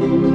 you.